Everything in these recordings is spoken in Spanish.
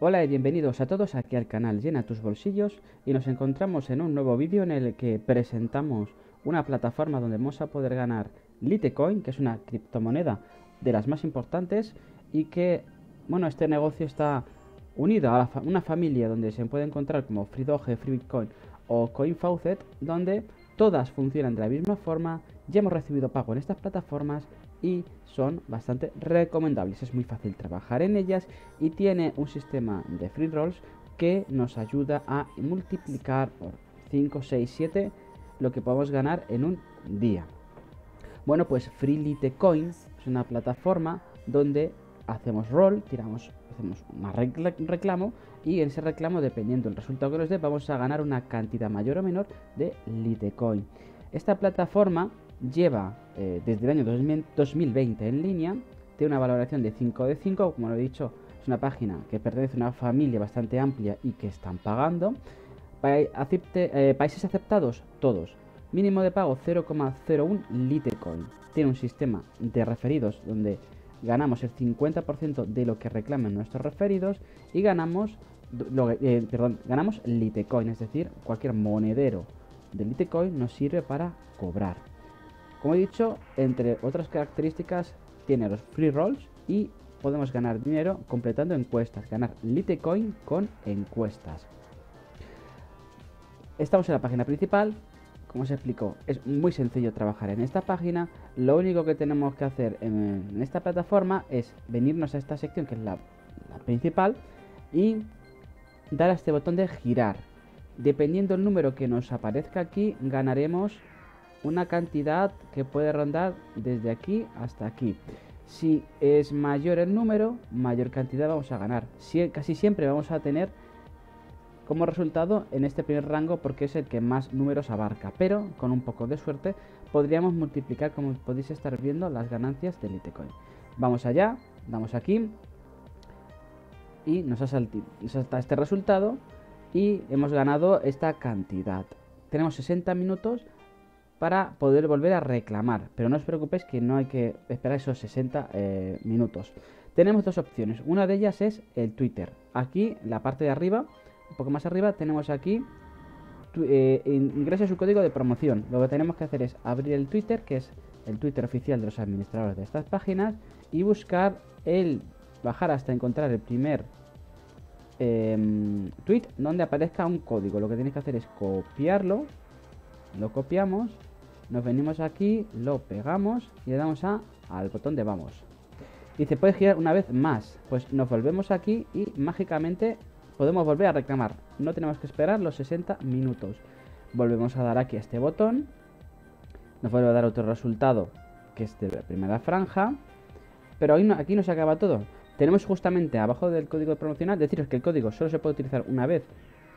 Hola y bienvenidos a todos aquí al canal Llena tus bolsillos y nos encontramos en un nuevo vídeo en el que presentamos una plataforma donde vamos a poder ganar Litecoin, que es una criptomoneda de las más importantes y que, bueno, este negocio está unido a una familia donde se puede encontrar como FreeDoge, FreeBitcoin o CoinFaucet, donde todas funcionan de la misma forma, ya hemos recibido pago en estas plataformas y son bastante recomendables. Es muy fácil trabajar en ellas y tiene un sistema de free rolls que nos ayuda a multiplicar por 5, 6, 7 lo que podemos ganar en un día. Bueno, pues Freelitecoin es una plataforma donde hacemos roll, tiramos, hacemos un reclamo y en ese reclamo, dependiendo del resultado que nos dé, vamos a ganar una cantidad mayor o menor de Litecoin. Esta plataforma lleva eh, desde el año 2020 en línea, tiene una valoración de 5 de 5, como lo he dicho, es una página que pertenece a una familia bastante amplia y que están pagando. Eh, países aceptados, todos. Mínimo de pago 0,01 Litecoin. Tiene un sistema de referidos donde ganamos el 50% de lo que reclamen nuestros referidos y ganamos, eh, perdón, ganamos Litecoin, es decir, cualquier monedero de Litecoin nos sirve para cobrar. Como he dicho, entre otras características, tiene los free rolls y podemos ganar dinero completando encuestas, ganar Litecoin con encuestas. Estamos en la página principal. Como os explico, es muy sencillo trabajar en esta página. Lo único que tenemos que hacer en, esta plataforma es venirnos a esta sección que es la, la principal y dar a este botón de girar. Dependiendo el número que nos aparezca aquí, ganaremos una cantidad que puede rondar desde aquí hasta aquí. Si es mayor el número, mayor cantidad vamos a ganar. Si, casi siempre vamos a tener como resultado en este primer rango porque es el que más números abarca. Pero con un poco de suerte podríamos multiplicar, como podéis estar viendo, las ganancias del Litecoin. Vamos allá, damos aquí y nos ha saltado este resultado y hemos ganado esta cantidad. Tenemos 60 minutos para poder volver a reclamar. Pero no os preocupéis que no hay que esperar esos 60 eh, minutos. Tenemos dos opciones. Una de ellas es el Twitter. Aquí, en la parte de arriba, un poco más arriba, tenemos aquí eh, ingresa su código de promoción. Lo que tenemos que hacer es abrir el Twitter, que es el Twitter oficial de los administradores de estas páginas, y buscar el bajar hasta encontrar el primer em, tweet donde aparezca un código. Lo que tenéis que hacer es copiarlo lo copiamos, nos venimos aquí, lo pegamos y le damos a, al botón de vamos. Dice, puedes girar una vez más. Pues nos volvemos aquí y mágicamente podemos volver a reclamar. No tenemos que esperar los 60 minutos. Volvemos a dar aquí a este botón. Nos vuelve a dar otro resultado, que es de la primera franja. Pero aquí no se acaba todo. Tenemos justamente abajo del código promocional, deciros que el código solo se puede utilizar una vez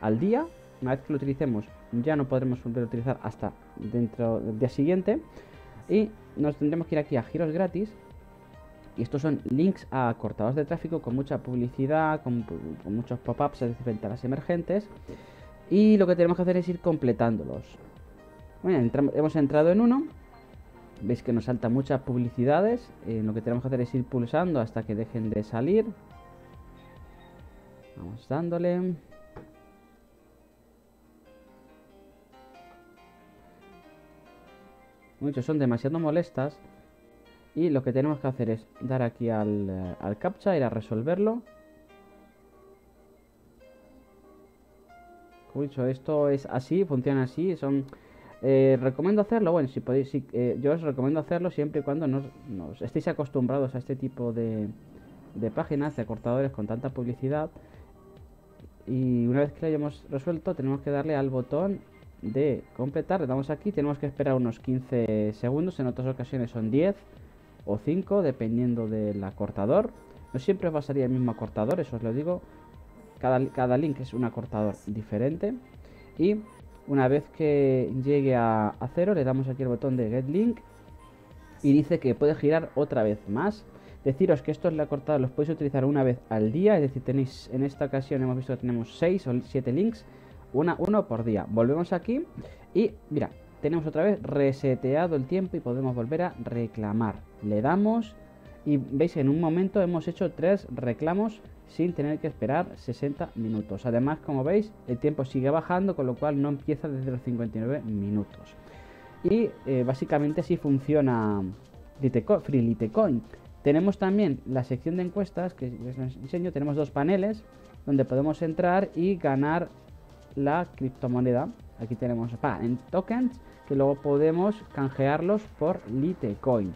al día una vez que lo utilicemos, ya no podremos volver a utilizar hasta dentro del día siguiente. Y nos tendremos que ir aquí a giros gratis. Y estos son links a cortadores de tráfico con mucha publicidad, con, muchos pop-ups, es decir, ventanas emergentes. Y lo que tenemos que hacer es ir completándolos. Bueno, hemos entrado en uno. Veis que nos salta muchas publicidades. Eh, lo que tenemos que hacer es ir pulsando hasta que dejen de salir. Vamos dándole. Muchos son demasiado molestas y lo que tenemos que hacer es dar aquí al, eh, al captcha, ir a resolverlo. Como he dicho, esto es así, funciona así, son... Eh, recomiendo hacerlo, bueno, si podéis, eh, yo os recomiendo hacerlo siempre y cuando nos, estéis acostumbrados a este tipo de, de páginas, de cortadores con tanta publicidad. Y una vez que lo hayamos resuelto, tenemos que darle al botón de completar, le damos aquí, tenemos que esperar unos 15 segundos, en otras ocasiones son 10 o 5, dependiendo del acortador. No siempre va a salir el mismo acortador, eso os lo digo. Cada, cada link es un acortador diferente. Y una vez que llegue a, a cero, le damos aquí el botón de Get Link y dice que puede girar otra vez más. Deciros que estos acortadores los podéis utilizar una vez al día, es decir, tenéis en esta ocasión hemos visto que tenemos 6 o 7 links una, uno por día. Volvemos aquí y mira, tenemos otra vez reseteado el tiempo y podemos volver a reclamar. Le damos Y veis, en un momento hemos hecho tres reclamos sin tener que esperar 60 minutos. Además, como veis, el tiempo sigue bajando, con lo cual no empieza desde los 59 minutos. Y eh, básicamente así funciona Free Litecoin. Tenemos también la sección de encuestas que les enseño. Tenemos dos paneles donde podemos entrar y ganar la criptomoneda. Aquí tenemos en tokens que luego podemos canjearlos por Litecoin.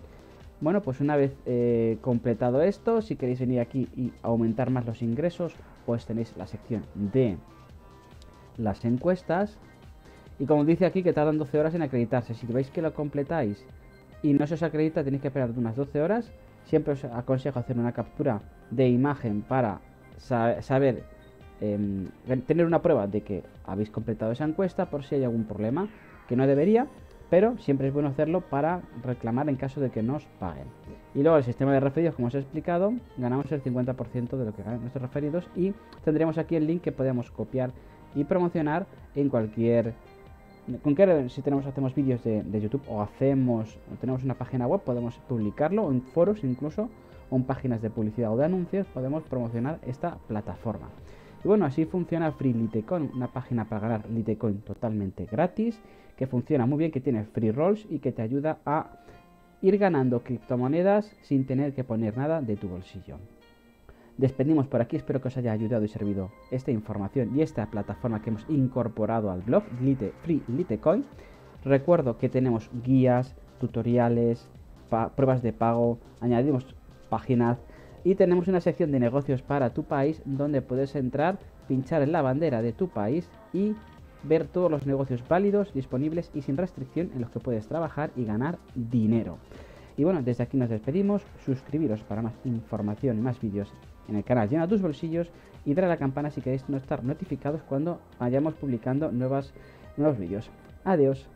Bueno, pues una vez eh, completado esto, si queréis venir aquí y aumentar más los ingresos, pues tenéis la sección de las encuestas. Y como dice aquí que tardan 12 horas en acreditarse, si veis que lo completáis y no se os acredita, tenéis que esperar unas 12 horas. Siempre os aconsejo hacer una captura de imagen para saber, em, tener una prueba de que habéis completado esa encuesta por si hay algún problema, que no debería, pero siempre es bueno hacerlo para reclamar en caso de que nos paguen. Y luego el sistema de referidos, como os he explicado, ganamos el 50% de lo que ganan nuestros referidos y tendremos aquí el link que podemos copiar y promocionar en cualquier con que si tenemos hacemos vídeos de, YouTube o hacemos o tenemos una página web podemos publicarlo en foros incluso o en páginas de publicidad o de anuncios podemos promocionar esta plataforma y bueno así funciona Free Litecoin una página para ganar Litecoin totalmente gratis que funciona muy bien, que tiene free rolls y que te ayuda a ir ganando criptomonedas sin tener que poner nada de tu bolsillo. Despedimos por aquí, espero que os haya ayudado y servido esta información y esta plataforma que hemos incorporado al blog, Lite, Free Litecoin. Recuerdo que tenemos guías, tutoriales, pruebas de pago, añadimos páginas y tenemos una sección de negocios para tu país donde puedes entrar, pinchar en la bandera de tu país y ver todos los negocios válidos, disponibles y sin restricción en los que puedes trabajar y ganar dinero. Y bueno, desde aquí nos despedimos, suscribiros para más información y más vídeos en el canal Llena tus bolsillos y darle a la campana si queréis no estar notificados cuando vayamos publicando nuevas, nuevos vídeos. Adiós.